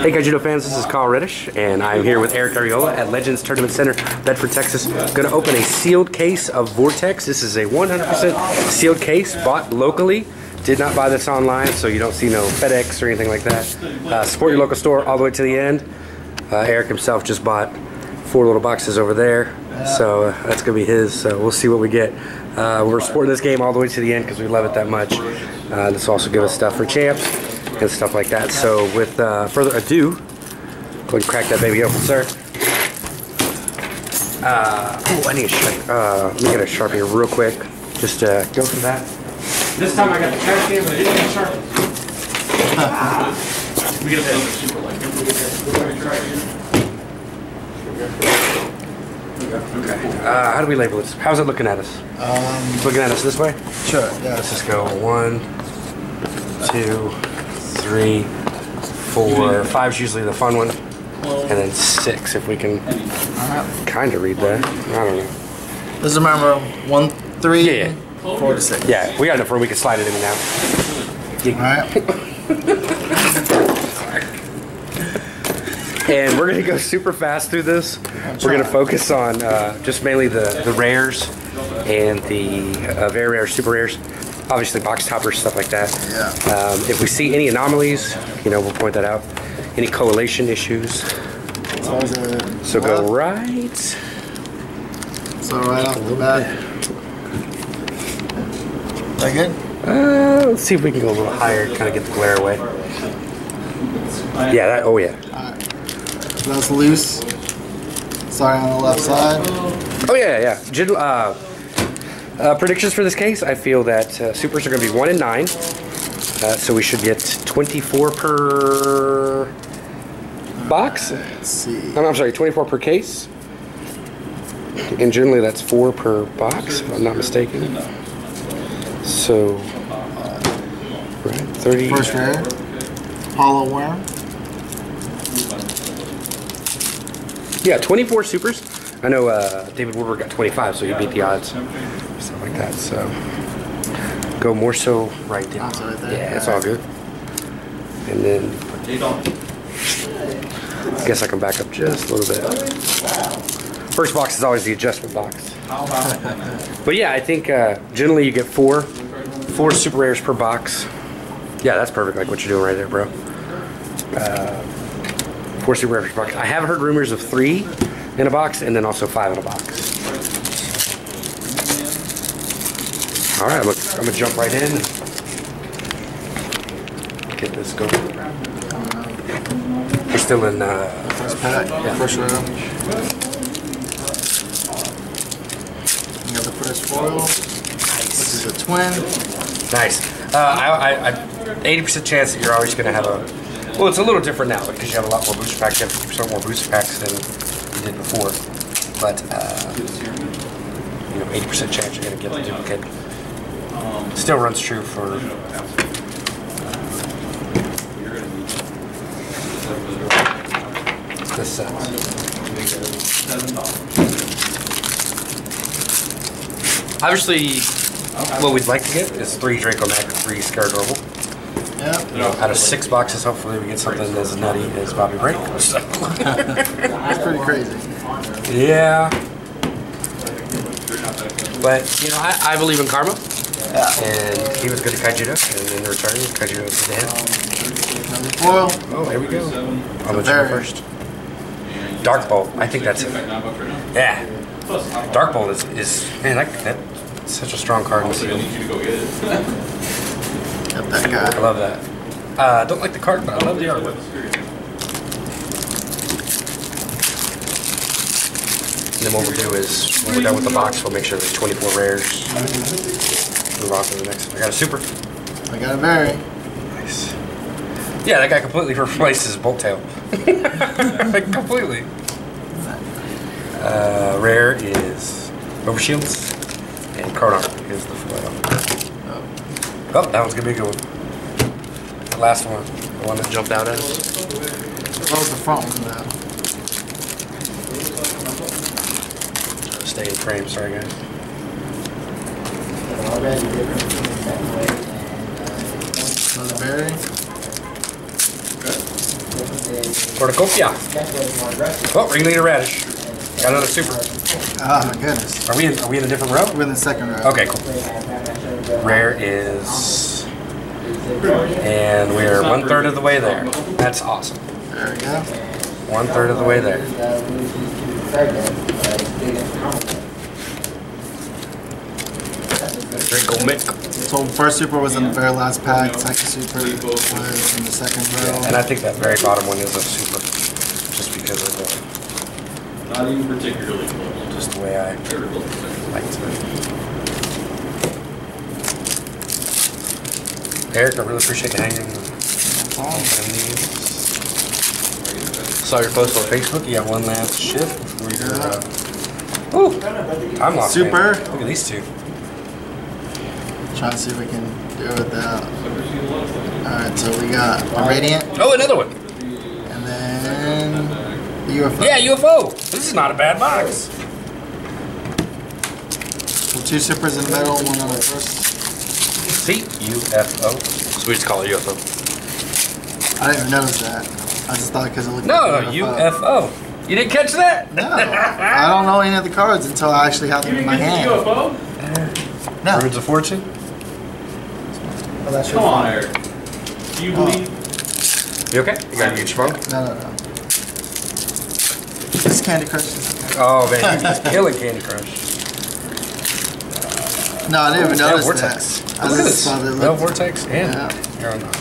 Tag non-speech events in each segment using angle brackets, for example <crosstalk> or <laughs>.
Hey Guy fans, this is Carl Reddish, and I'm here with Eric Arriola at Legends Tournament Center, Bedford, Texas. Going to open a sealed case of Vortex. This is a 100% sealed case, bought locally. Did not buy this online, so you don't see no FedEx or anything like that. Uh, support your local store all the way to the end. Uh, Eric himself just bought four little boxes over there, so uh, that's going to be his. So we'll see what we get. Uh, we're supporting this game all the way to the end because we love it that much. Uh, this will also give us stuff for champs and stuff like that. So with uh, further ado, go ahead and crack that baby open, sir. Uh, oh, I need a sharp, uh, let me get a sharpie real quick. Just uh, go for that. This time I got the trash can, but I didn't <laughs> get a sharpie. we get Okay. Uh, how do we label this? How's it looking at us? Um, Looking at us this way? sure, yeah. Let's just go one, two, three, four. Five's usually the fun one. And then six, if we can kind of read that. I don't know. Let's remember one, three, Yeah, yeah. four to six. Yeah, we got enough room. We can slide it in now. Alright. <laughs> And we're gonna go super fast through this. We're gonna focus on uh, just mainly the, the rares and the uh, very rare, super rares. Obviously, box toppers, stuff like that. Yeah. Um, if we see any anomalies, you know, we'll point that out. Any correlation issues. So, So go left? right. So right off the bat. That good? Uh, let's see if we can go a little higher, kind of get the glare away. Yeah, that. Oh yeah. So that's loose. Sorry, on the left side. Oh yeah, yeah. Uh, uh, predictions for this case: I feel that uh, supers are going to be one and nine, uh, so we should get 24 per box. Let's see. I'm, I'm sorry, 24 per case. And generally, that's four per box, if I'm not mistaken. So, right, 30. First rare. Hollow worm. Yeah, 24 supers. I know uh, David Woodward got 25, so he beat the odds. Stuff like that. So go more so right down. That's right there. Yeah, it's all good. And then I guess I can back up just a little bit. First box is always the adjustment box. But yeah, I think uh, generally you get four, four super rares per box. Yeah, that's perfect, like what you're doing right there, bro. Uh, four super rares per box. I have heard rumors of three in a box, and then also five in a box. All right, look, I'm gonna jump right in. Get this going. We're still in. Uh, First pack. First row. You got the first foil. Nice. This is a twin. Nice. Uh, I, I, I, 80% chance that you're always going to have a. Well, it's a little different now because you have a lot more booster packs. You have 50% more booster packs than you did before. But, uh, you know, 80% chance you're going to get the duplicate. Still runs true for. This set. Obviously, what we'd like to get is three Draco Mech and three Scared Orbital. Yep. Out of six boxes, hopefully we get something as nutty as Bobby Brink. <laughs> That's pretty crazy. yeah. But, you know, I, I believe in karma. Yeah. And he was good at Kaijudo, and in the return, Kaijudo was good to him. Another foil. Oh, here we go. I'll let you go first. Dark Bolt, I think that's it. Yeah. Dark Bolt is, is man, that, that's such a strong card in the seal. <laughs> Got that I love that. Uh, don't like the card, but I love the artwork. And then what we'll do is, when we're done with the box, we'll make sure there's 24 rares. Move on to the next. I got a super. I got a berry. Nice. Yeah, that guy completely <laughs> replaced his bolt tail. like, <laughs> completely. Uh, rare is Overshields, and Chronarch is the foil. Oh, that one's gonna be a good one. The last one, the one that jumped out at us. Close the front one though. Stay in frame, sorry guys. Another berry. Cornucopia. Oh, ringleader radish. Got another super. Oh ah, my goodness. Are we in, are we in a different row? We're in the second row. Okay, cool. Rare is, and we're one third of the way there. That's awesome. There we go. One third of the way there. Draco Mech. So first super was in the very last pack. Second super was in the second row. And. I think that very bottom one is a super, just because of the, Not even particularly close. just the way I Very close. like to. Eric, I really appreciate you hanging. opening. Saw your post on Facebook. You got one last shift. before you're. Uh, ooh, time lock. Super. Man. Look at these two. Trying to see if we can do it without. Alright, so we got a Radiant Oh, another one. and then the UFO. Yeah, UFO. This is not a bad box. Two supers in the middle, one on the first. See, UFO. So we just call it UFO. I didn't even notice that. I just thought because it looked No, like a UFO. You didn't catch that? No, I don't know any of the cards until I actually have them in my hand. UFO? <laughs> No. Birds of Fortune. Oh, that's Come on. Eric. Do you Oh. believe? You okay? You gotta get your phone? No, no, no. This is Candy Crush. Oh man, he's just killing Candy Crush. No, I didn't even Bell notice Vortex. that. I Look at just this. saw that it Bell looked- Vortex and Yeah. Aeronaut.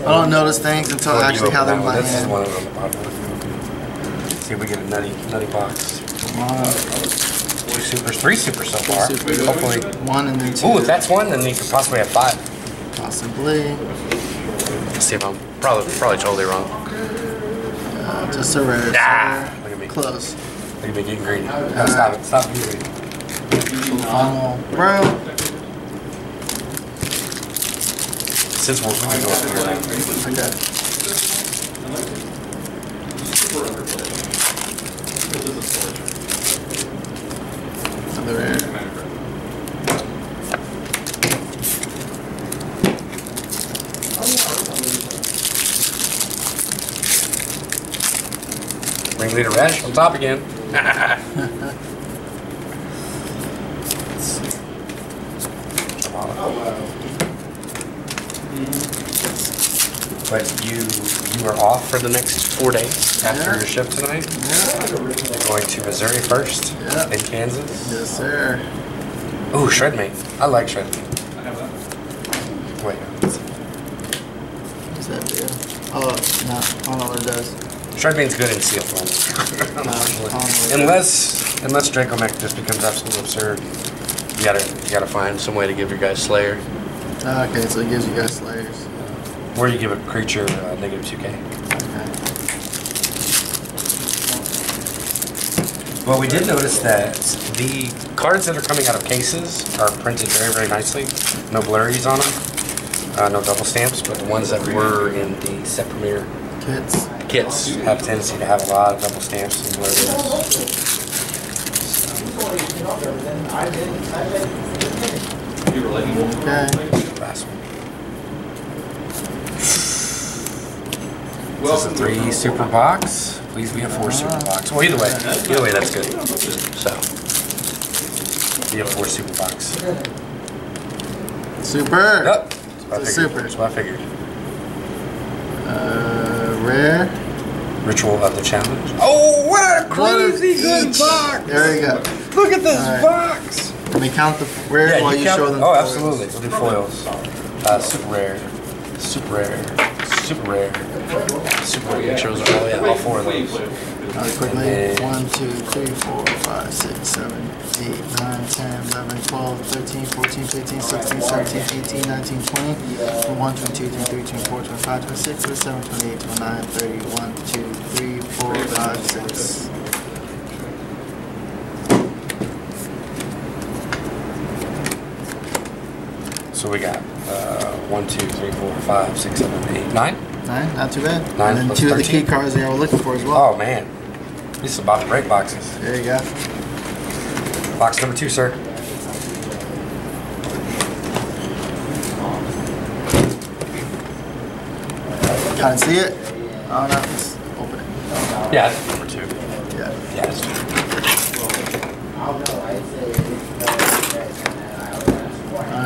I don't notice things until I actually have them in my This is hand. one of them on the bottom. See if we get a nutty, nutty box. Come on. Two supers, three supers so far. Super. Hopefully. One and then two. Ooh, if that's one, then you could possibly have five. Possibly. Let's see if I'm probably probably totally wrong. Uh, just a rare. Ah, look at me. Close. Look at me getting greedy. No, stop it. Stop being greedy. Final row. Since we're going to go up here, Okay. Another rare. ringleader rash on top again. <laughs> But you you are off for the next four days after your shift tonight. Yeah. You're going to Missouri first, Yeah. then Kansas. Yes, sir. Ooh, shred mate. I like shred mate. I have that. Wait, What's that do? Oh, no. I don't know what it does. shred mate's good in seal form. <laughs> I don't know what it does. unless unless Draco Mech just becomes absolutely absurd, you gotta you gotta find some way to give your guys Slayer, Ah, Okay, so it gives you guys slayers. Or you give a creature uh, negative two K. Okay. Well, we did notice that the cards that are coming out of cases are printed very, very nicely. No blurries on them, uh, no double stamps, but the ones that were in the set premiere Kits. kits have a tendency to have a lot of double stamps and blurries. You were letting go. Okay. Last one. This is a three super box. Please be a four super box. Well, either way, either way, that's good. So, be a four super box. Super. Yep. That's what It's a super. That's what I figured. Uh, rare. Ritual of the challenge. Oh, what a crazy good Each. box! There you go. Look at this Alright. box. Let me count the rare Yeah, while you you show them. Oh, the absolutely. We'll do foils. Uh, super rare, super rare, super rare, super rare. Make sure those are all, yeah, all four of those. Really quickly. And- One, two, three, four, five, six, seven, eight, nine, 10, 11, 12, 13, 14, 15, 16, 17, 18, 19, 20, 21, 22, 23, 24, 25, 26, 27, 28, 29, 30, 1, 2, 3, 4, 5, 6. So we got uh, one, two, three, four, five, six, seven, eight, nine. Nine, not too bad. Nine and then two of the key cards I was looking for as well. Oh man, this is about to break boxes. There you go. Box number two, sir. kind of see it. Oh no, let's open it. Yeah, that's number two. Yeah. Yeah,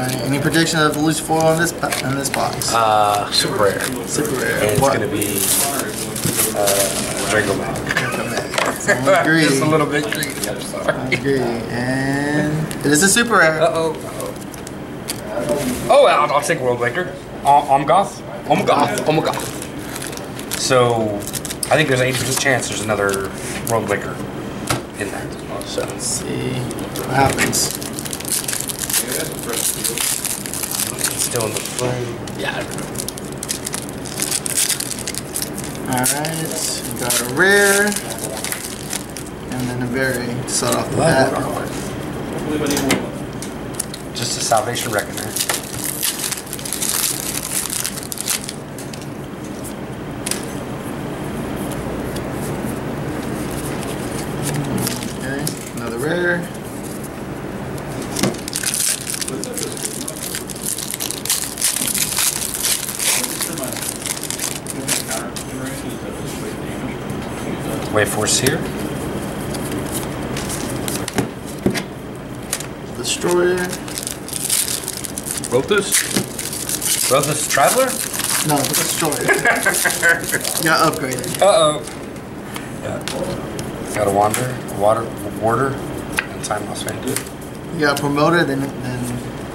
that's two. Alright, any prediction of the loose foil in this pa- in this box? Uh, super rare. Super rare. And it's What? gonna be uh, Draco Mech. I'm agree. Just a little bit greedy. I'm I sorry. agree. And it is a super rare. Uh oh. Oh, I'll, I'll take World Waker. Omgoth. Omgoth. Omgoth. So, I think there's an 80% chance there's another World Waker in there. So, Let's see what happens. it's still in the frame. Yeah. Alright, we got a rare. And then a very to start off the bat. Just a Salvation Reckoner. Okay, another rare. Wave Force here. Destroyer. Rothus. Rothus Traveler? No, destroyer. got upgraded. Uh oh. Yeah. Got a Wander, a Water, Warder, and Time Lost Fan. You got promoted, then then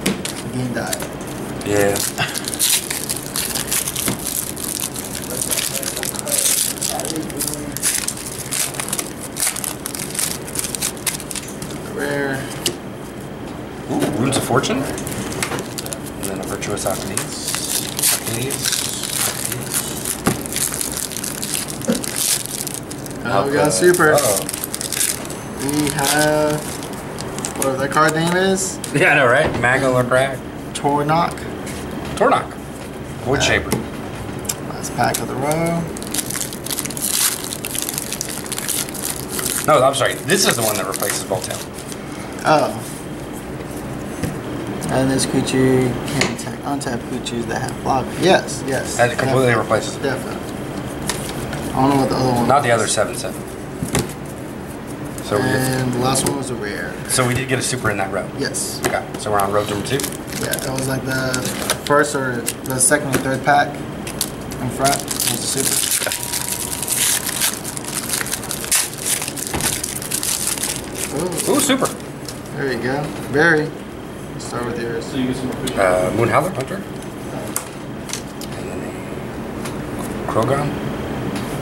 the game died. Yeah. Rare. Ooh, Runes of Fortune. And then a Virtuous Arcades. Oh, we got a super. Oh. We have whatever that card name is. Yeah, I know, right? Magna or Crag. Tornok. Tornok. Wood uh, Shaper. Last pack of the row. No, I'm sorry. This is the one that replaces Voltail. Oh. And this creature can attack untap creatures that have block. Yes, yes. That completely definitely, replaces it. Definitely. I don't know what the other one Not the other 7 7. So we, And the last one was a rare. so we did get a super in that row. Yes. Okay, so we're on row number two. Yeah, that was like the first or the second or third pack in front was the super. Ooh, Ooh, super. there you go. Very. Let's start with yours. So you get some. Uh, Moon Howler Hunter. And then a Krogon.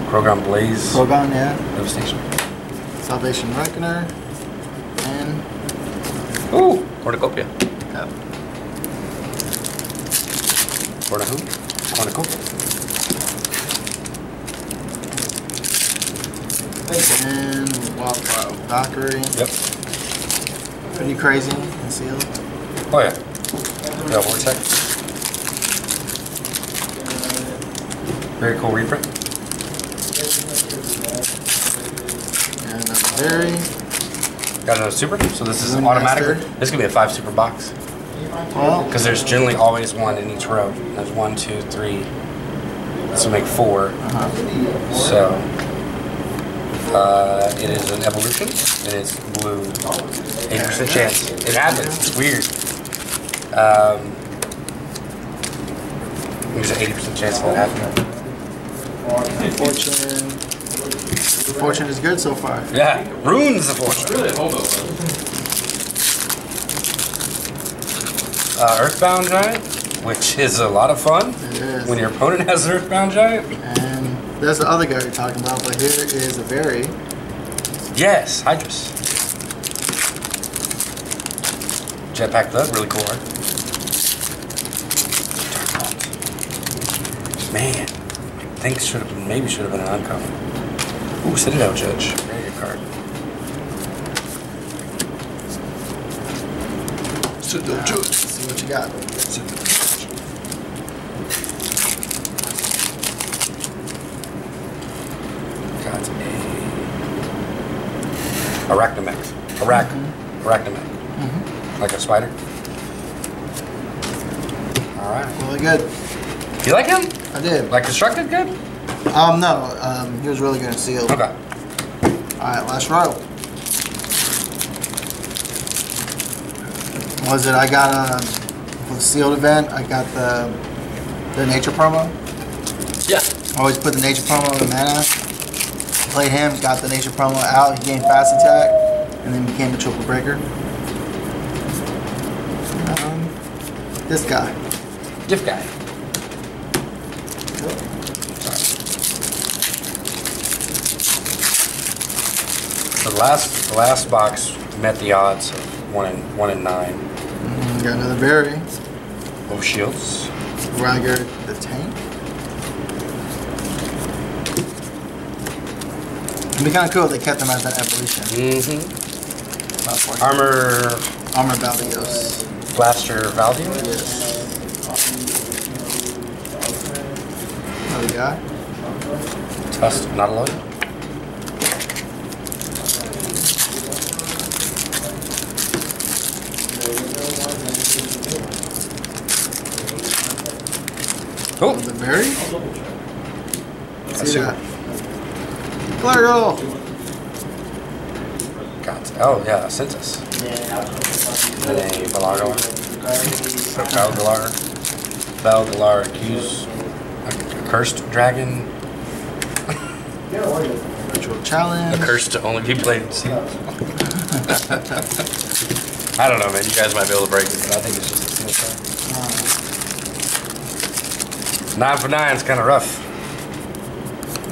Krogon Blaze. Krogan, yeah. Devastation. Salvation Reckoner. And Ooh, Cornucopia. yep. Corna who? Cornucopia. And Wildfire Valkyrie. Yep. Pretty crazy and sealed. Oh yeah. Yeah, Vortex. Very cool reprint. And berry. Got another super. So this is Moon automatic. This could be a five super box. Well, Because there's generally always one in each row. There's one, two, three. This will make four. uh-huh. So uh, it is an evolution. It is blue. 80% chance. It happens. It's weird. Um, there's an 80% chance of that happening. Fortune. Fortune is good so far. Yeah, runes of fortune. Really, hold on. Uh, Earthbound Giant, which is a lot of fun It is. when your opponent has an Earthbound Giant. And there's the other guy you're talking about, but here is a berry. Yes, Hydrus. Jetpack Thug, really cool art. Man, I think should have maybe should have been an uncommon. Ooh, Citadel Judge. Very good card. Citadel Judge. Let's see what you got. Citadel Judge. Got a Arachnomech. Arach. Mm-hmm. Arachnomech. Mm-hmm. Like a spider. Mm-hmm. All right. Really good. You like him? I did. Like constructed good? Um, no. Um, he was really good at sealed. Okay. All right, last row. Was it? I got a for the sealed event. I got the the nature promo. Yeah. Always put the nature promo in mana. Played him, got the nature promo out. He gained fast attack, and then became a triple breaker. Um, this guy. Gift guy. So the last the last box met the odds of one in one in nine. Mm, got another berry. Both shields. Ragged the tank. It'd be kind of cool if they kept him as an evolution. Mm-hmm. Armor Armor Valios. Blaster Valdium. Yes. Another guy. Test not allowed. Oh, cool. The berry. That's See it. that? Claro. Got oh yeah, Census. And a Balagar. Valgalar. Valgalar accused a cursed dragon. Virtual challenge. A curse to only be played in. <laughs> I don't know, man. You guys might be able to break it, but I think it's just a seal Nine for nine is kind of rough.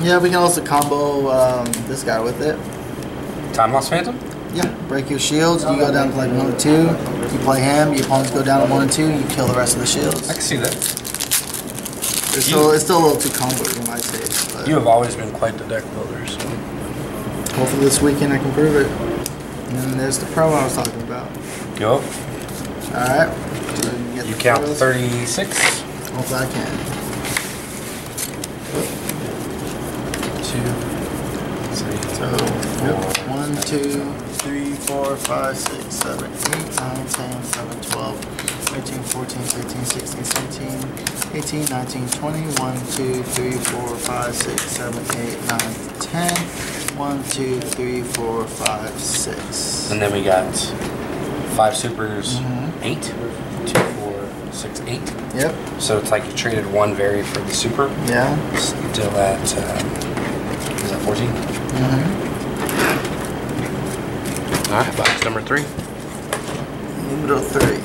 Yeah, we can also combo um, this guy with it. Time Lost Phantom? Yeah, break your shields. You go down to like one or two. You play him. Your opponents go down to one and two. You kill the rest of the shields. I can see that. It's still, it's still a little too combo in my taste. But You have always been quite the deck builder, so. hopefully this weekend I can prove it. And then there's the promo I was talking about. Go. All right. You You count pros. 36. Hopefully I can. Two. Three. So one, two, three, four, five, six, seven, eight, nine, ten, eleven, twelve, thirteen, fourteen, fifteen, sixteen, seventeen, eighteen, nineteen, twenty, one, two, three, four, five, six, seven, eight, nine, ten. One, two, three, four, five, six. And then we got five supers, Mhm. eight. Two, four, six, eight. Yep. So it's like you traded one very for the super. Yeah. Still at, um, is that 14? Mm-hmm. All right, box number three. Numero three.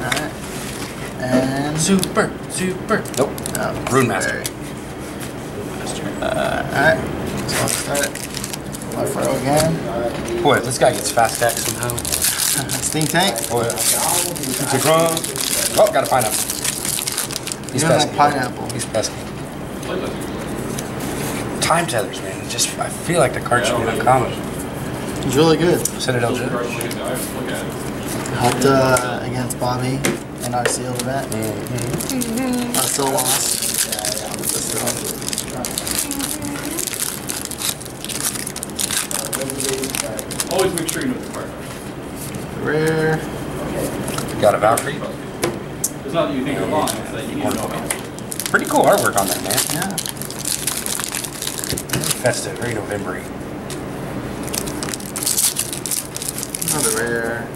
Alright. And Super, super. Nope. oh, Rune Master. berry. Alright. So I'll start it. Left row again. Boy, if this guy gets fast attack somehow. Steam tank. Oh yeah. It's a grunt. Oh, got a pineapple. He's You don't pesky. like pineapple. He's pesky. Time tethers, man. It Just I feel like the card should be uncommon. He's really good. Citadel Look Jitters. at the eyes, look at it. Helped uh, against Bobby in our sealed event. Mm-hmm. I still lost. But still. Always make sure you know the card. Rare. Got a Valkyrie. It's not that you think they're lying, it's that you need to know about. Pretty cool artwork on that, man. Yeah. Festive, very November Another rare.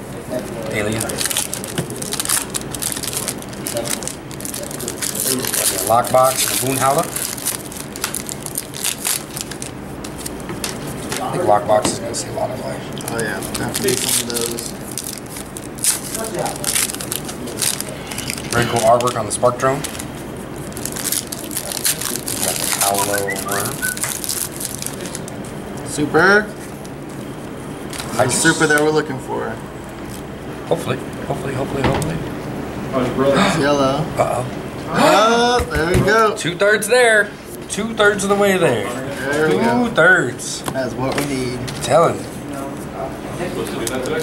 Alien. Got a lockbox and a boon howler. I think lockbox is gonna save a lot of life. Oh yeah, definitely some of those. Very cool artwork on the Spark Drone. Got the Paolo worm. Super. I The super that we're looking for. Hopefully, hopefully, hopefully, hopefully. Oh, his. It's yellow. Uh Oh, there we go. oh. Two thirds there. Two thirds of the way there. There we Two go. thirds. That's what we need. Telling. you. Supposed to do that today?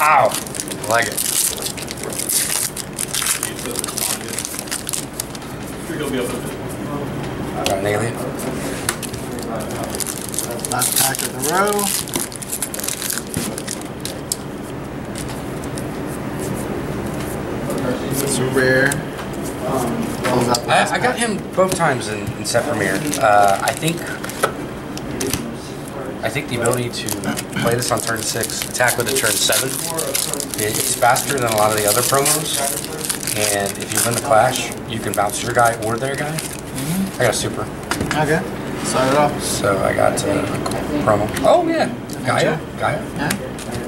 Wow. I like it. You said it's on, yeah. He'll be able to. Got an alien. Last pack of the row. It's a rare. Close I, last I got him both times in, in Set Premier. Uh, I think I think the ability to play this on turn six, attack with a turn seven, it- it's faster than a lot of the other promos. And if you win the clash, you can bounce your guy or their guy. I got a super, Okay. Start it off. so I got uh, a cool promo. Oh yeah, Gaia, Gaia, Yeah.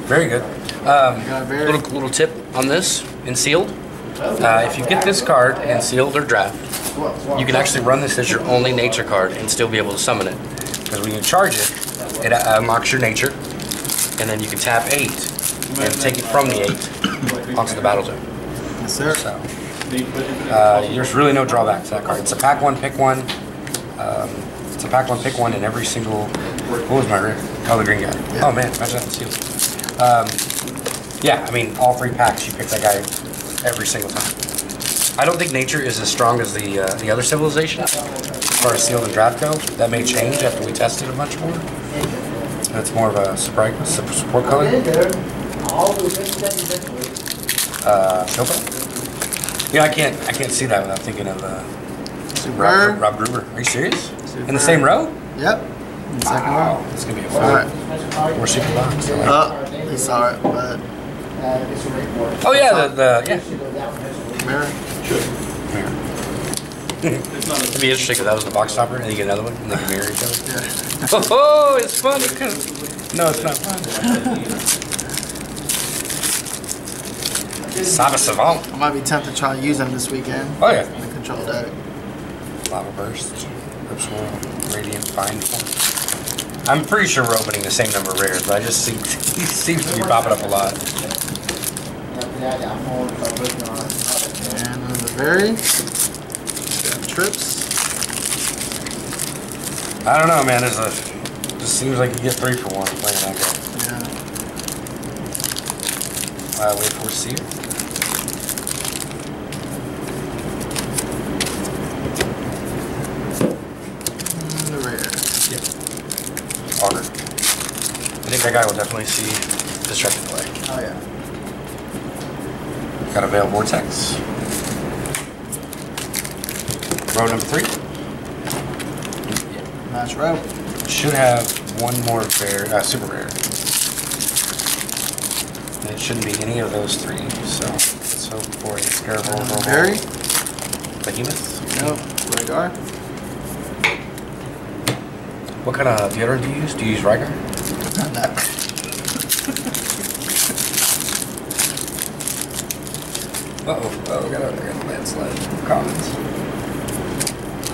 very good. Um, very- little little tip on this in sealed. Uh, if you get this card in sealed or draft, you can actually run this as your only nature card and still be able to summon it. Because when you charge it, it uh, unlocks your nature, and then you can tap eight and take it from the eight onto the battle zone. Yes, sir. So uh, there's really no drawback to that card. It's a pack one, pick one. Um, it's a pack one, pick one in every single. What was my rare? Oh, the green guy. Yeah. Oh man, imagine that in sealed. Um, yeah, I mean, all three packs, you pick that guy every single time. I don't think nature is as strong as the uh, the other civilizations as far as sealed and draft go. That may change after we test it a bunch more. That's more of a support, support color. Uh, Chopa? Yeah, I can't I can't see that without thinking of uh, Rob, rare. Rob Gruber. Are you serious? Super In the same row? Yep. In the second Wow, row. it's gonna be a Alright. fun. More super box. Like. Oh, he saw it, but Oh yeah, the, the yeah. rare. It's not It'd be interesting if that was the box topper and you get another one and they can mirror each other. Yeah. <laughs> Oh, it's funny. because- No, it's not fun. Saba Savant. I might be tempted to try to use them this weekend. Oh yeah. In the control deck. Lava Burst, Rip Swirl, Radiant Bind Form. I'm pretty sure we're opening the same number of rares, but I just see <laughs> he seems to be popping up a lot. And the very. Got trips. I don't know, man. There's a just seems like you get three for one playing that guy. Yeah. Uh, wait for. And the rare. Auger. I think that guy will definitely see Destructive play. Oh yeah. Got a Veil Vortex. Row number three. Match row. Should have one more rare, uh, super rare. And it shouldn't be any of those three, so let's hope for a And the Verbal very. Behemoth. Nope. Rhaegar. What kind of deodorant do you use? Do you use Rygar? no. <laughs> Uh-oh, oh, we got a, we got a landslide. Commons.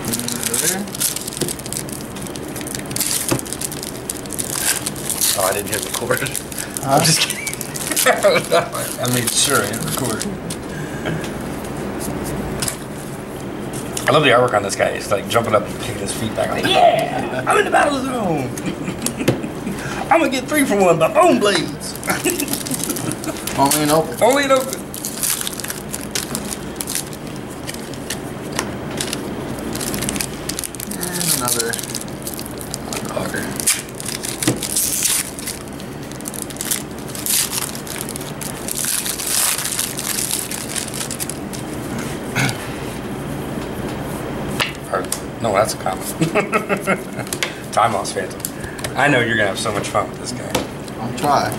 And the rare. Oh, I didn't hit record. Huh? I'm just kidding. <laughs> I made sure I hit record. I love the artwork on this guy. He's like jumping up and kicking his feet back. Like, yeah, I'm in the battle zone. <laughs> I'm gonna get three for one by bone blades. Only an open. Only an open. And another. Auger. Or, no, that's a common. <laughs> Time lost phantom. I know you're gonna have so much fun with this guy. I'll try.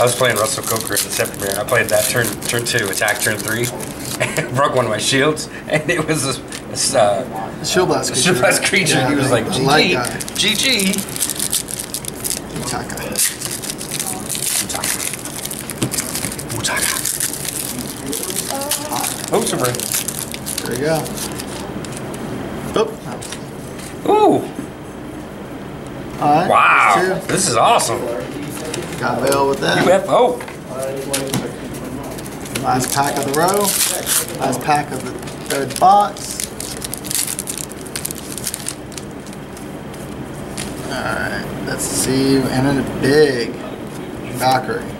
I was playing Russell Coker in the September. I played that turn turn two, attack turn three, and <laughs> broke one of my shields, <laughs> and it was a, this uh, Shield Blast creature. Shield Blast creature. Yeah, he was like, GG. GG. Utaka. Utaka. Oh, super. There you go. Oop. Ooh, Alright. wow. Two. This is awesome. Got Veil with that. UFO. Last pack of the row. Last pack of the third box. Alright, let's see. And then a big Valkyrie.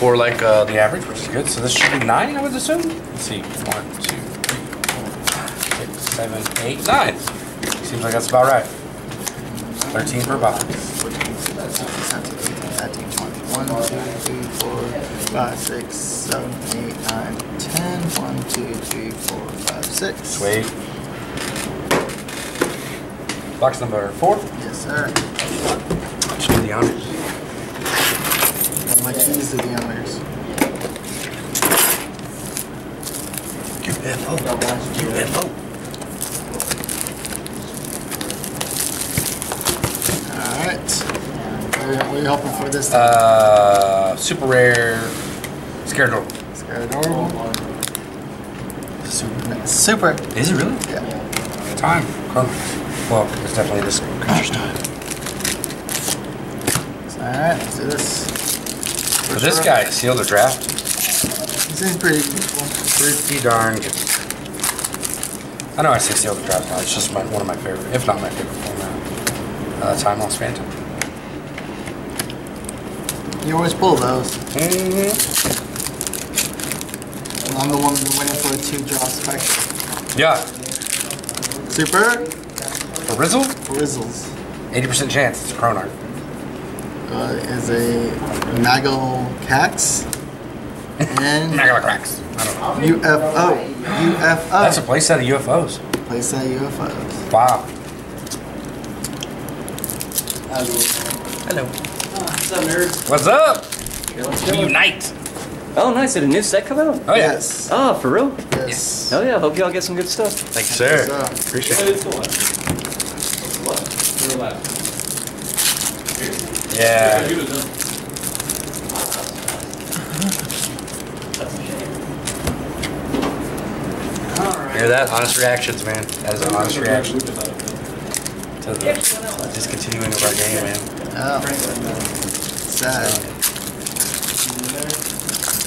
For like uh, the average, which is good. So this should be nine, I would assume. Let's see, one, two, three, four, five, six, seven, eight, nine. Seems like that's about right. Thirteen per box. 14, 16, 17, 18, 19, 20. 1, 2, 3, 4, 5, 6, 7, 8, 9, 10. 1, 2, 3, 4, 5, 6. Sweet. Box number four. Yes, sir. Do the honors. My keys to the owners. UFO. UFO. Alright. What are you hoping for this time? Uh, super rare. Scared adorable. Super. Super. Is it really? Yeah. Time. Well, it's definitely this creature's time. Alright, let's do this. For this guy, sealed or draft, He seems pretty pretty darn good. I know I say sealed or draft now. It's just my, one of my favorite, if not my favorite format. Uh, Time Lost Phantom. You always pull those. Mm-hmm. And I'm the one waiting for a two drop spectre. Yeah. Super. Rizzle, Rizzles. 80% chance it's a Chronarch. Uh, is a Nagal Cax. And <laughs> Not gonna. I don't know. UFO. UFO. That's a place playset of UFOs. place that UFOs. Wow. Hello. What's up, nerds? What's up? Okay, let's go. unite. Oh, nice. Did a new set come out? Oh, yeah. Yes. Oh, for real? Yes. Oh, yeah. Hope y'all get some good stuff. Thank you, sir. Appreciate it. is the left? What's the left? Your left. Yeah. You was done. Hear that? Honest reactions, man. That is an honest reaction to the discontinuing of our game, man. Oh. Sad.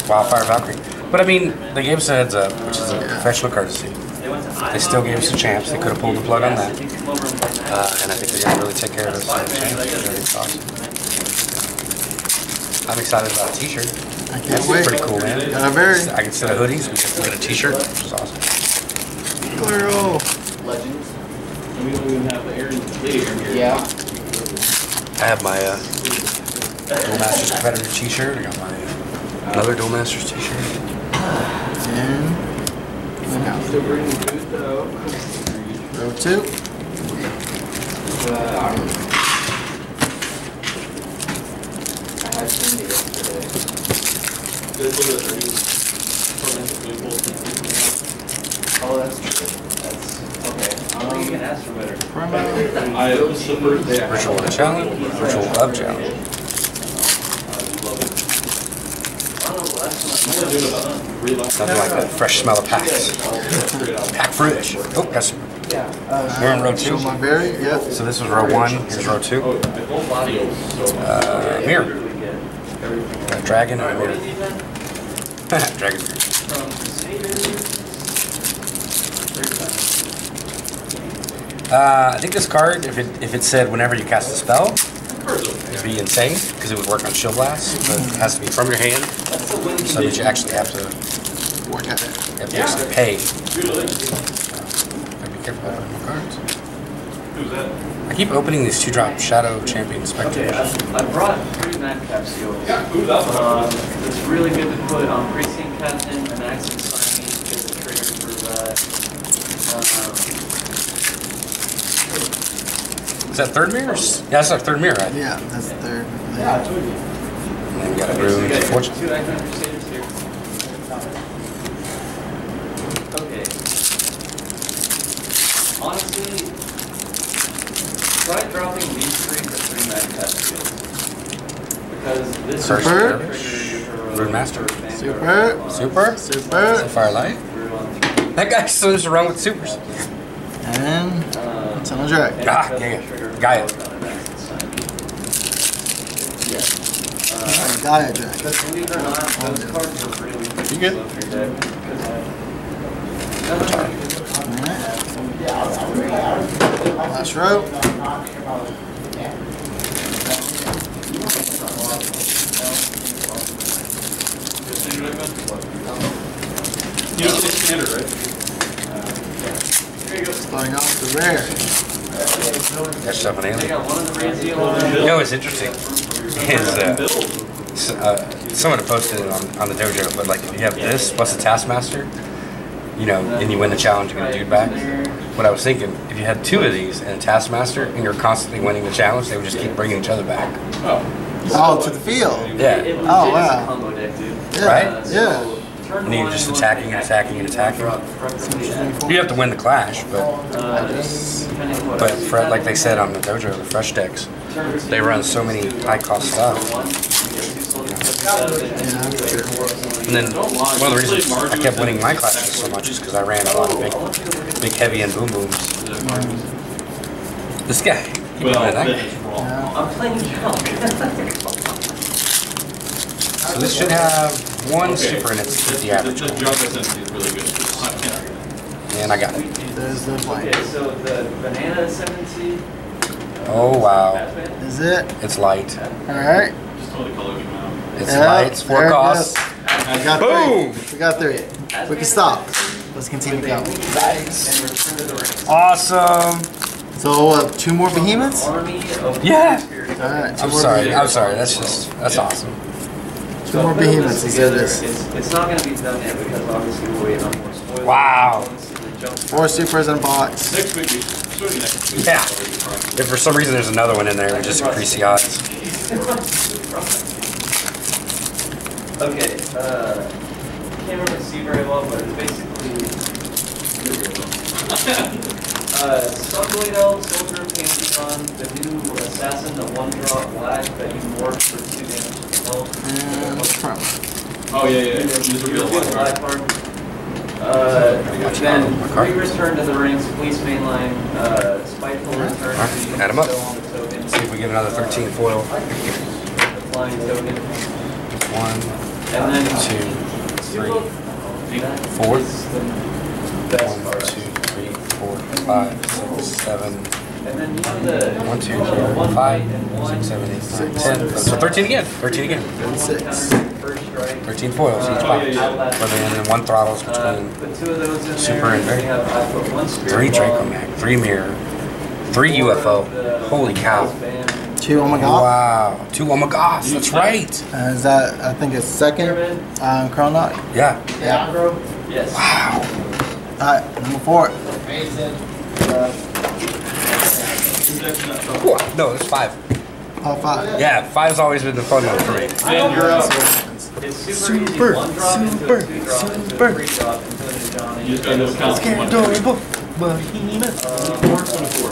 Wildfire Valkyrie. But I mean, they gave us a heads up, which is a professional courtesy. They still gave us a chance. They could have pulled the plug on that. Uh, and I think they're going to really take care of us on the chance. It's awesome. I'm excited about a t-shirt. I can't wait. Pretty cool, man. Got a very I can set of hoodies. We can get a t-shirt, which is awesome. girl. Legends. And we don't even have the Aaron Lee here. Yeah. I have my uh, Duel Masters competitor t-shirt. I got my another Duel Masters t-shirt. And look. Still bringing food though. Row two. This Oh. Um, the Virtual it. challenge. Virtual challenge. Love. Oh, left. Nothing like that fresh smell of packs. Pack fresh. Oh, got some. We're in row two. Yep. So this was row one. Here's row two. Oh. Uh, mirror. Got dragon and mirror. Dragon mirror. Uh, I think this card, if it if it said whenever you cast a spell, it'd be insane because it would work on shield blast. But it has to be from your hand, so that you actually have to Work at it. you have to actually pay. Gotta be careful about my cards. Who's that? I keep opening these two drop Shadow Champion Spectre. I brought three Madcap seals. Yeah, who's that? Um, it's really good to put on Precinct Captain and Accent Signing as a trigger for that. Um, Is that third mirror? Yeah, that's our third mirror, right? Yeah, that's the third. Yeah, I And then we got a Rune of Fortune. Two Icon Crusaders here. Okay. Honestly, try dropping these three for three Madcap seals. Because this First is Super. gonna trigger your Rune Master. Super. Super? Super. Firelight? That guy swims around with supers. And Uh, Tunnel Drag. Ah, Gaia. Gaia. Uh, Gaia Drag. Believe it or not, those cards are really good You good? stuff for you know the standard, right? There you go. Flying off the rare. There's something alien. It's interesting. Is uh, uh, someone posted it on, on the dojo, but like if you have this plus a taskmaster, you know, and you win the challenge and get a dude back. What I was thinking, if you had two of these and a taskmaster, and you're constantly winning the challenge, they would just keep bringing each other back. Oh. Oh, to the field. Yeah. Oh, wow. combo deck, dude. Yeah, Right? Yeah. turn And you're just attacking and attacking and attacking. drop from the- You have to win the clash, but depending on what but else for, like they said on the dojo, the fresh decks, they run so many high cost stuff. one, you get two soldiers plus seven, and Yeah, you that's get true. four soldiers. And then one of the reasons I kept winning my clashes so much is because I ran a lot of big, big heavy and boom booms. This guy, Well, that. it's wrong. Yeah. I'm playing junk. So this should have one Okay. super in it to keep the The average the going. jump is really good. It's not can't. And I got it. There's the blank. Okay, so the banana ascendancy. Oh wow, Is it? it's light. Alright. Just totally color you out. It's Yeah, light. It's four there costs. We got Boom! three. We got three. We can stop. Let's continue With a going. wing dice and return to the ring. Awesome. So, uh, two more behemoths? Yeah. Spirits. Alright, two I'm more sorry. I'm sorry. That's just that's awesome. Two more behemoths to get Together, this. It's, it's not gonna be done yet because obviously we're waiting on more spoilers. Wow. Four supers in a box. Next week, we show next week. Yeah. If for some reason there's another one in there, we just increase the odds. Okay, uh, can't really see very well, but it's basically, uh, Sunblade Elf, Soldier, Pantheon, the new assassin, the one drop black that you morph for two damage to health. And what's? Oh, yeah, yeah, yeah. You Use the real reveal one. black card. Uh, then re-return to the rings, police mainline, uh, spiteful return. Alright, so you can add 'em up. the. See if we get another 13 foil. The flying token. One, And then. two, three, That the best one, part. two, three, four, five, six, seven, And then you know the. one, two, you know the three, one five, fight and one- six, seven, eight, nine, ten. So 13 again. 13 again. one Six. counter, First strike. 13 foils each Uh, box. yeah, yeah. But then one throttles Uh, between two of those Super there. and and very- you have, I put three Draco Mech, three Mirror, three UFO. Holy cow. band, Two, oh my god. Wow. Two Oh my gosh, that's right. Uh, is that, I think it's second, Pyramid, um, Chronarch? Yeah. Yeah. Yes. Wow. Alright, number four. Uh, Cool. No, it's five. Oh, five. Yeah, five's always been the fun one for me. Ben, you're up. It's super, Super, easy. One drop into super, a two drop into a three drop into a Johnny. You just gotta know. Adorable. Behemoth. Four, twenty-four.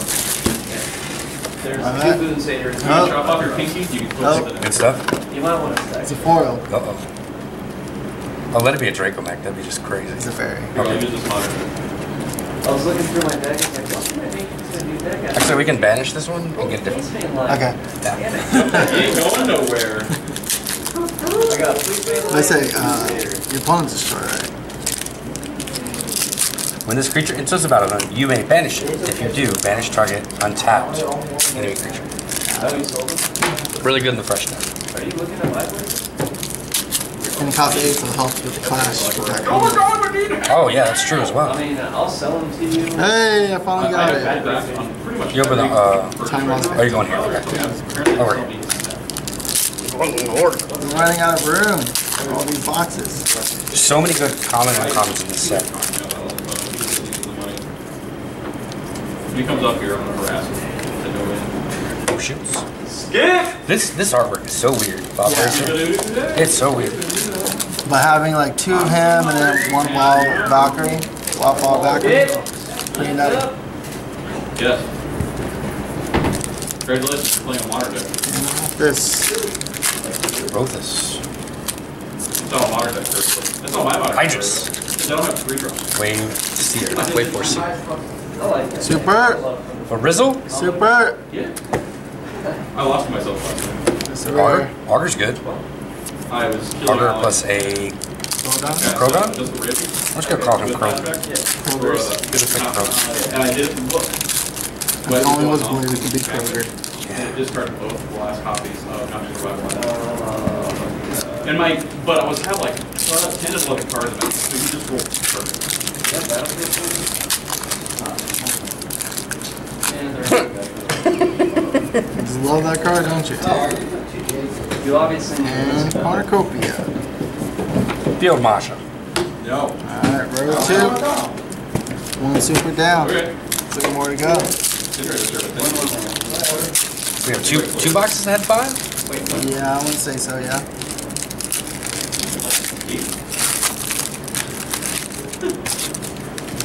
There's Alright. two Boon Satyrs. You Oh. can drop off your pinky, you can flip Oh. something. Good stuff. You might want to It's a foil. Uh oh. Oh, let it be a Draco Mech. That'd be just crazy. It's a fairy. Here, I'll use this modern. I was looking through my deck, and like, what can I make into a new deck? Actually, we can banish this one and get a different. Okay. Yeah. Damn it. You ain't going nowhere. <laughs> I got police mainline. They say, Boon uh, Satyr. your opponent's destroyed, right? When this creature enters the battlefield, you may banish it. If you do, banish target untapped enemy creature. You sold them? Really good in the fresh deck. Are you looking at my list? And it costs eight, so with the clash. with that Oh god, Oh yeah, that's true as well. I well. mean, I'll sell them to you. Hey, I finally I got have it. had that on pretty much You open the, uh, Time right lost. now. Are you going here? Okay. Apparently Over it's here. not We're running out of room for all these boxes. There's so many good common and uncommons in this set. If he comes up here, I'm gonna harass him. To go in. Oh shoots. Skip! This this artwork is so weird. Bob Harrison. It's so weird. But having like two of him and then one wall Valkyrie, wall fall Valkyrie, pretty nutty. Yes. Congratulations for playing water deck. This, Rothus. It's all water deck. Chris. That's all my water deck. Hydrus. They don't have three drops. Wave Seer. Wave Force Seer. I like it. Super, For Rizzle, super. Yeah. I lost myself last time. This is Auger. rare. Auger's good. I was killing Auger plus a. Hold on. Yeah, Krogan? Just the. I'm just gonna call him With Krogan. flashback. Yeah. Or, uh, Kroger's. Good pick, Krogan. And I didn't look. The only ones believe it could be Kroger. And it discarded both the last copies of Dungeons and Uh, And my, but I was had like 12, 10 to 11 cards in it, so you just roll perfect. Yeah, battlefield. And there we Just love that card, don't you? go. You obviously. And cornucopia. Field Masha. No. Alright, row two. One super down. Okay. Two more to go. Consider it a service. We have two two boxes that had five. Yeah, I would say so, yeah.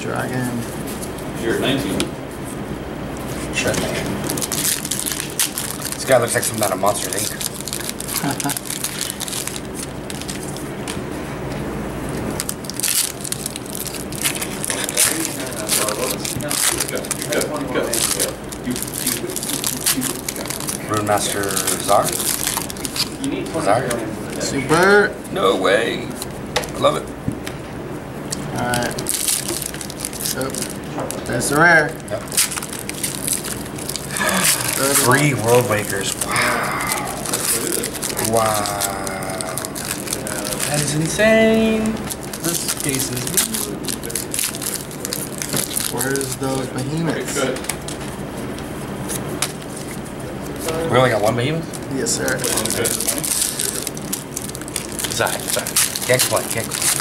Dragon. You're at 19. Sure. This guy looks like something out of Monsters Inc. Rune Master Czar. You need twenty Sorry. trillion for this. Super. No way. I love it. Alright. So, that's the rare. Yep. Third Three World Wakers. Wow. Wow. That is insane. This case is. Where's those behemoths? We only got one behemoth? Yes, sir. Good. Sorry, sorry. Can't complain, can't complain.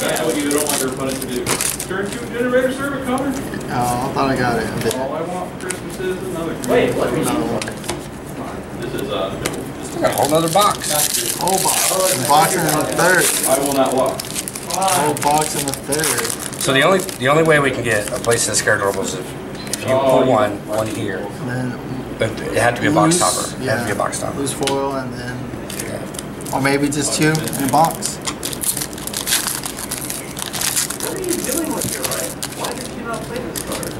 That's what you don't want your opponent to do. Turn two generator server cover. Oh, I thought I got it. All I want for Christmas is another. Wait, what? Another one. This is, uh, no. We a whole nother box. Whole box. The box in the third. I will not walk. Whole box in the third. So the only the only way we can get a place in Scared Orbital is if, if you pull one, one here. But it had to be a box loose, topper. It had to be a box topper. Loose foil and then, Yeah. or maybe just two in a box. What are you doing with your life? Why did you not play this card?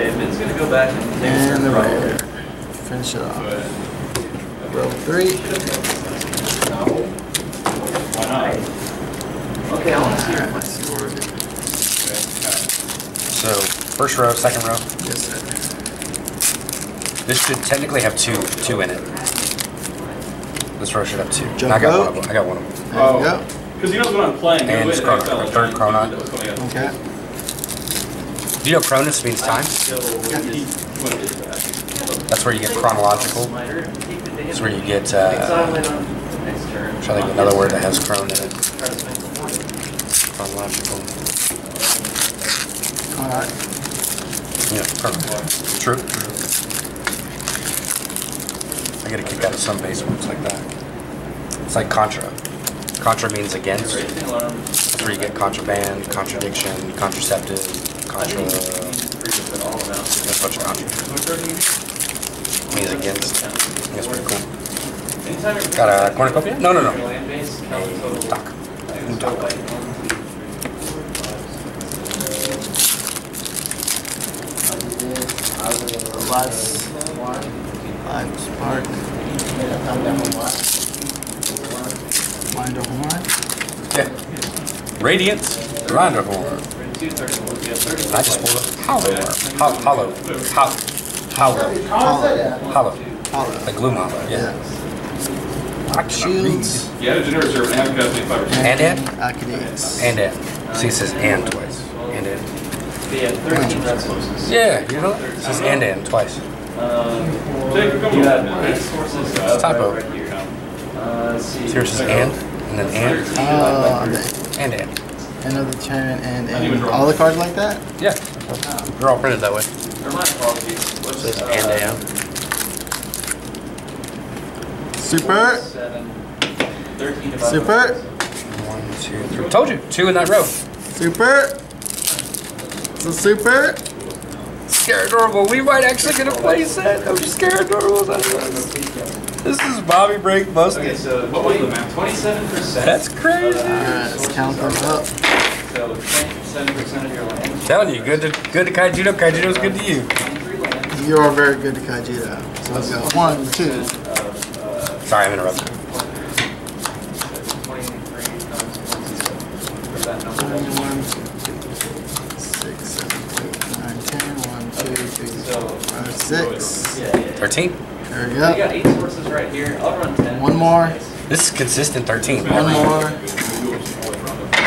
Okay, Vin's gonna go back and take And the probably. rare. Finish it off. But Row three. why not? Okay, I wanna see your Alright, play. let's see what we're. So first row, second row. Yes, sir. This should technically have two two in it. This row should have two. Jump I got rope. one of them. I got one of them. There you. Because oh, he knows what I'm playing. And He'll it's Chrono- third Chronarch. That was coming up. Okay. Do you know Cronus means time? That's where you get chronological. That's where you get. Uh. I'm trying to think another word that has crone in it. Chronological. Yeah, chrono. True. I get a kick out of some base words like that. It's like contra. Contra means against. That's where you get contraband, contradiction, contraceptive, contra. Freeze all around. There's a bunch of contra. What turn do you need? Means against. That's pretty cool. Got a cornucopia? No, no, no. Your land base, count the total. Doc. Like, Doc. so, like, one, Plus five spark. Winder horn. Yeah. Radiant, Ronderhorn. three, two, thirty-one. I just pulled a hollow. Ho- Hollow. Ho- Hollow. Hollow. Hollow. Hollow. Like gloom hollow, yeah. Yeah. I cannot Shields. read. You had a generator server and haven't got five percent. And and? Academics. And and. See, it says and twice. And and. Yeah, thirteen red sources. Yeah, you know, it says and and twice. Um, Jake, come you on. sources. It's uh, typo. right here. Uh, let's see. Here it says and, and then and, okay. and and. End of the turn and, I didn't even and all the cards like that? Yeah, they're all printed that way. Or my apologies. What's, Says uh, and and. Super. Seven. Thirteen Super. One, two, three. Told you, two in that row. Super. It's a super. Scare adorable. We might actually get a play set of scare adorables out of this. This is Bobby Break Okay, so What was the map? twenty-seven percent. That's crazy. Alright, let's count those up. So twenty-seven percent of your land. Telling you, good to good to Kaijudo. Kaijudo's good to you. You are very good to Kaijudo. So let's go. One, two. Uh, Sorry, I'm interrupting. twenty-three times twenty-seven. Where's that number? One, two, three, six, seven, eight, nine, ten. One, two, three, So, four, five, six. Thirteen. There we go. We got eight sources right here. I'll run ten. One more. This is consistent. Thirteen. One more.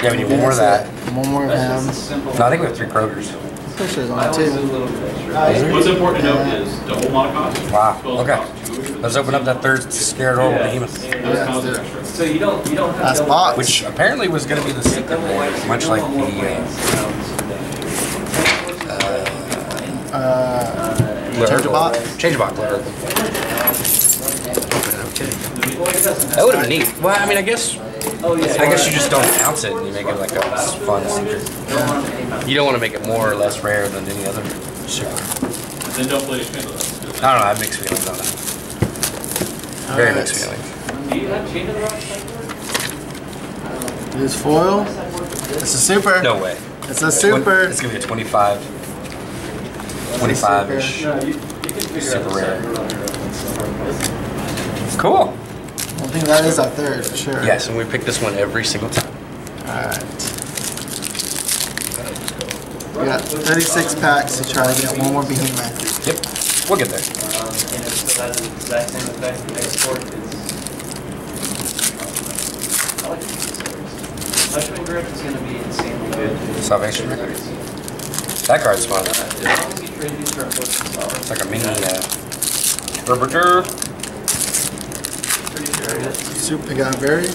Yeah, we need one more of that. One more of him. just a simple. No, I think we have three Krogers. Pretty sure there's I only always do a two. little bit extra. What's important to note is double monocost. Wow, Supposed to okay. Let's open up that third scared old Yeah. behemoth. Those Yeah, let's do it. So you don't, you don't have. That's double- box. Which apparently was going to be the secret Double there, whites, much like don't the uh, Uh, Blur change a box. Change box. Blur. Okay. Well, it doesn't That would have been neat. Well, I mean, I guess Oh, yeah. I guess you just don't announce it and you make it like a fun secret. Don't want any mountain. You don't want to make it more or less rare than any other super. Then don't play expand with us. I don't know. I have mixed feelings on that. Very Alright. mixed feelings. Do you have chain of the rock sideboard? Foil. It's a super. No way. It's a super. It's gonna be a 25. 25 ish. No, you, you can figure Super rare. sideboard on your own. Cool. I think that is our third for sure. Yes, and we pick this one every single time. Alright. We got 36 packs to try to get one more behemoth. Yep. We'll get there. Um, and it still has the exact same effect. The export is. I like these colors. Grip is gonna be insanely good. Salvation record. That card's fun. As long as you trade these for a book, it's like a mini uh, Herberger. Pretty sure it is. Super got very.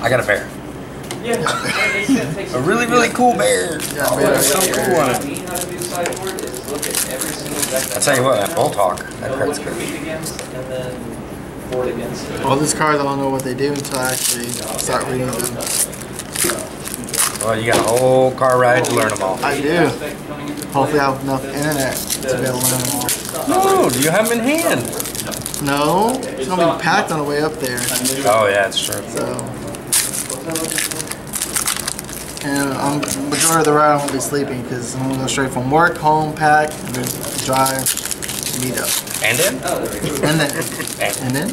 I got a bear. Yeah. it's gonna take A really, really cool bear. Yeah, Oh, bear. that's so cool on it. I mean how to do sideboard is look at every single deck. I tell you what, that Bull Talk, that Know card's what good. and then board. All these cards, I don't know what they do until I actually start reading them. Well, you got a whole car ride to learn them all. I do. Hopefully, I have enough internet to be able to learn them all. No, do you have them in hand? No, it's gonna be packed on the way up there. Oh, yeah, it's true. So. And um, I'm majority of the ride I won't be sleeping because I'm gonna go straight from work, home, pack, and then drive, meet up, And then? and then, and then,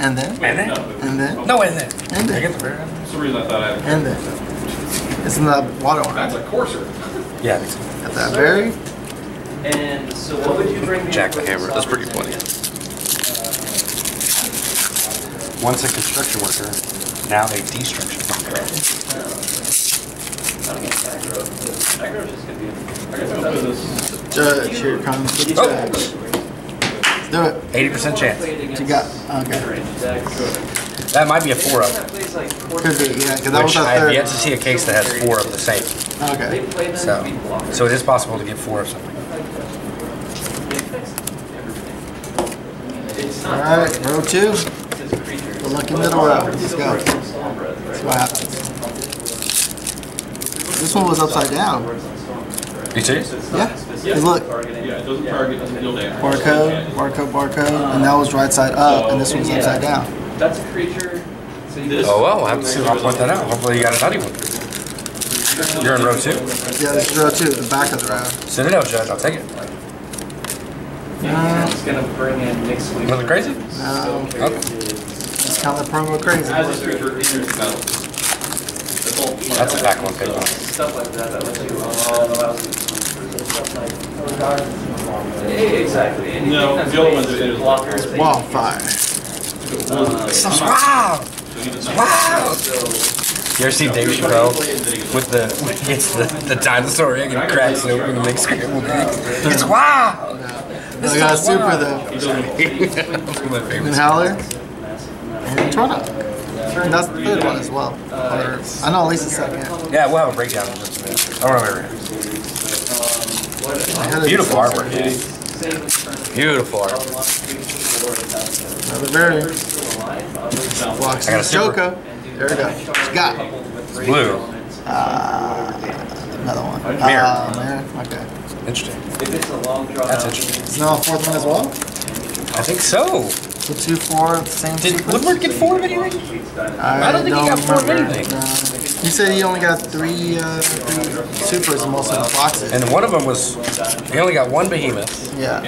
and then, And then? and then, No, and then. And then. I get the bear. That's the reason I thought I and then. Isn't that water? That's a courser. Yeah, I think so. Got that berry. And so what would you bring me? Jack the Hammer, that's pretty funny. Uh, once a construction worker, now a destruction worker. I don't get aggro. Aggro just could be. I guess I'll put this. Judge, here comes the Oh. judge. Let's do it. 80% chance. What you got? Okay. Range decks. That might be a four of, That plays like Could be, yeah, because that was which our I have yet third. to see a case that has four of the same. Okay. So, to be blockers. so it is possible to get four of something. They fix everything. It's not. Alright, row two. The lucky middle row. Let's go. See what happens. This one was upside down. You serious? Yeah. Hey, look. Yeah, it doesn't target, doesn't deal damage. Barcode, barcode, barcode, and that was right side up, and this one's upside down. That's a creature. So you This- Oh, well, we'll have to see. I'll point that out. Hopefully you got a nutty one. You're in row two. Yeah, this is row two, the back of the row. Citadel Judge, I'll take it. It's gonna bring in Nick Sweet. Nothing crazy? No. Okay. Just count the promo crazy. As a creature, in your spell. That's all. A back one page. Stuff like that, that lets you, uh, allows you. Yeah, Exactly. Anything No, the other ones are- in blockers. they- Wildfire. Uh, Wow! Wow! You ever see Dave Chappelle with the when he gets the, the dinosaur egg and cracks it open and makes scrambled eggs? It's wow! I got a super though. That's one of my And. Howler, and Tornado. And that's the third one as well. I know at least the second. Yeah, we'll have a breakdown in just a minute. I don't know where we're I Beautiful artwork. second. save it for- Beautiful art. Another berry. Blocks I got a super. Joko. There we go. What you got? Blue. Uh, another one. Mirror. Uh, mirror. Okay. Interesting. If it's a long draw. That's interesting. Is now a fourth one as well? I think so. So two, four, the same Did sequence? Woodward get four of anything? I, don't think he got four of anything. No. He said he only got three, uh, three supers and most of the boxes. And one of them was, he only got one behemoth. yeah.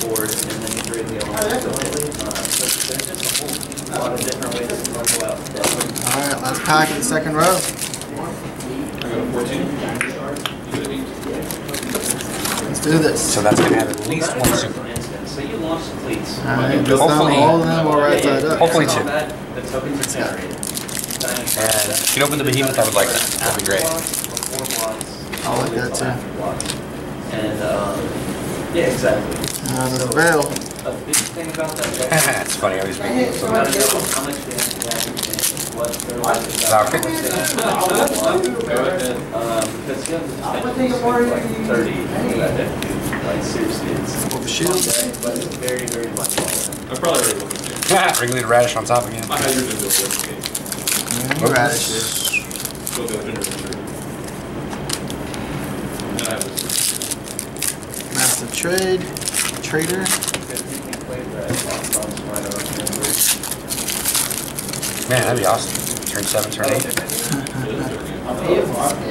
You target and then assign me, then he gets one one and to the full board, and you trade the other one. Uh, So there's just a whole lot of different ways to go out. Alright, last pack of the second row. I got fourteen. You got eight. Let's do this. So that's gonna have at least one super. So you launch the cleats. Alright, Hopefully- all of them are right side up. Hopefully two. on The tokens are generated. And if you open the behemoth, I would like that. That'd be great. I like that too. And, um, yeah, exactly. Uh, there's a veil. A big thing about that it's funny how he's making it. You gotta know how much damage you actually can, what their life is Is that about, okay? how much damage you can Go ahead. Because you have to thirty for that deck, dude. Like seriously, it's. Over shield. But it's very, very much. I probably already looked at it. <laughs> Ringleader radish on top again. I had yours in the board game. Mm, radishes. Go to the dinner. And I have this. Master trade. Trader. Because you can play that lost on Spider on Denver. Man, that'd be awesome. Turn seven, turn eight.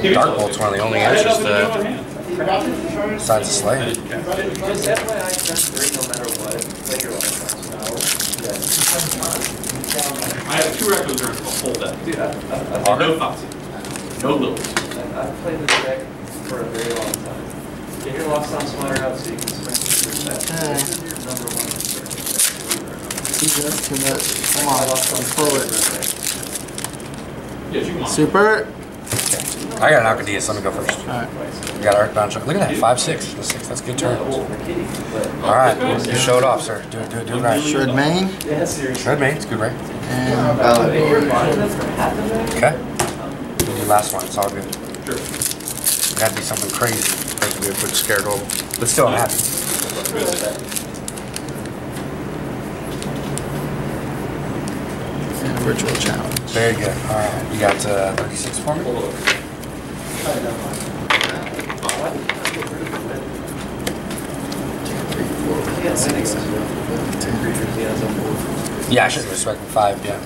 Give Dark. Bolt's one of the only answers to do to with besides the slay. Just FYI, turn three no matter what, play your life. I have two records during the whole deck. Dude, I, I, And no Foxy. No Lils. I've, I've played this deck for a very long time. Get your lost on Smarter out so you can sprinkle through that. Okay. This is your number one concern. See, that's too much. Come on, pull it. Yes. Super. I got an Alcadias. Let me go first. Alright. We got Earthbound. Look at that. Five, six. The six. That's good turns. Well, for kitty, but. All right. You show it off, sir. Do it, do it, do it right. Shred main. Yeah, main. It's good, right? And By the way, Valor. you're buying them for half of that? Okay. We'll do last one. It's all good. Sure. It had to be something crazy. for it to be a quick scared old. But still, I'm happy. And virtual challenge. Very good. All right. You got uh, 36 for me? Yeah, a I should respect five. Yeah.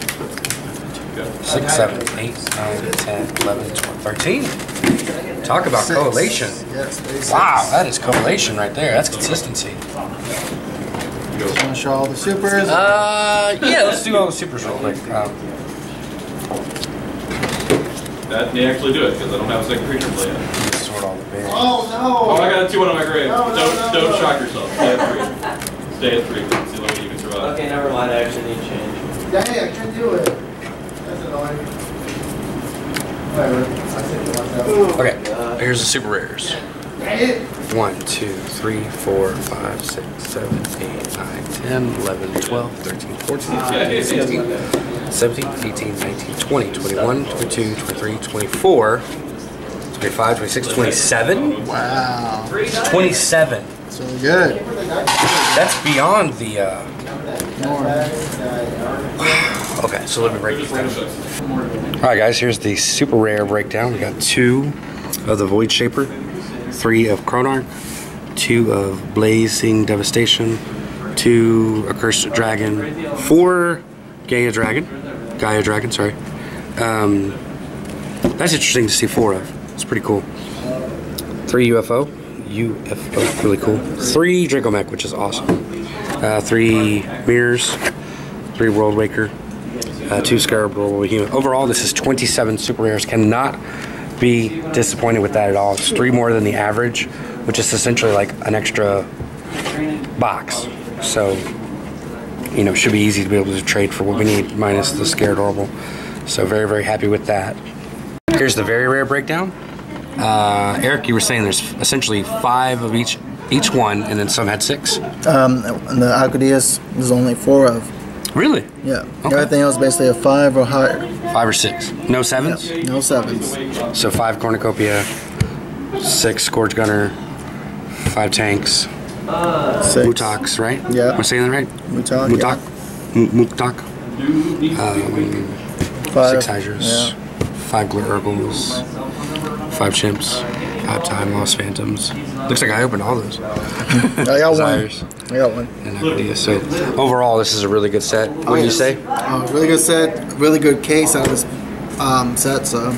Six, seven, eight, nine, 10, 11, 12, 13. Talk about Six. correlation. Yes, Wow, that is correlation right there. That's consistency. Go. Want to show all the supers? Uh, yeah, let's do all the supers real quick. Um, That may actually do it because I don't have a second creature play yet. sort all the big. Oh no! Oh, I no! got a two one on my grave. No, no, don't no, don't no. shock yourself. Stay at three. Stay at three. See what you can survive. Okay, never mind, I actually need change. Dang, I can't do it. That's annoying. Whatever. I said you want that. Okay, here's the super rares. Dang it! One, two, three, four, five, six, seven, eight, nine, 10, 11, 12, 13, 14, 15, 16, 17, 18, 19, 20, 21, 22, 23, 24, 25, 26, 27. Wow. 27. So good. That's beyond the. Uh, Norm. Okay, so let me break this down. All right, guys, here's the super rare breakdown. We got two of the Void Shaper, three of Chronarch, two of Blazing Devastation, two Accursed Dragon, four Gaia Dragon, Gaia Dragon, sorry. Um, that's interesting to see four of. It's pretty cool. Three UFO, UFO, really cool. Three Draco Mech, which is awesome. Uh, three Mirrors, three World Waker, uh, two Scarab Roll Behemoth. Overall, this is 27 super rares. Cannot be disappointed with that at all. It's three more than the average, which is essentially like an extra box. So, you know, it should be easy to be able to trade for what we need, minus the Scared Orbital. So, very, very happy with that. Here's the very rare breakdown. Uh, Eric, you were saying there's essentially five of each each one, and then some had six. Um, the Alcadias is only four of. Really? Yeah. Okay. Everything else basically a five or higher. Five or six? No sevens? No sevens. So five cornucopia, six Scourge Gunner, five tanks, Six. Mutox, right? Yeah. Am I saying that right? Mutak, Mutok? yeah. Mutok? Do need to Um, Five. six Hydras, Yeah. five Glurgles, five Chimps, five Time Lost Phantoms. Looks like I opened all those. <laughs> I got one. Desires I got one. and Acadias. So overall, this is a really good set. What do you say? Uh, really good set. Really good case out of this um, set. So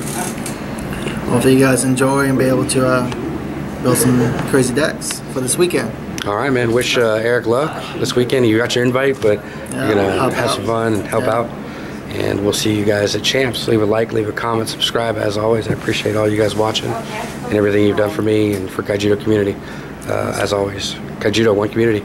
hopefully you guys enjoy and be able to uh, build some crazy decks for this weekend. All right, man. Wish uh, Eric luck this weekend. You got your invite, but Yeah, you're gonna have out. some fun and help Yeah. out. And we'll see you guys at Champs. Leave a like, leave a comment, subscribe. As always, I appreciate all you guys watching and everything you've done for me and for Kaijudo community. Uh, as always, Kaijudo, one community.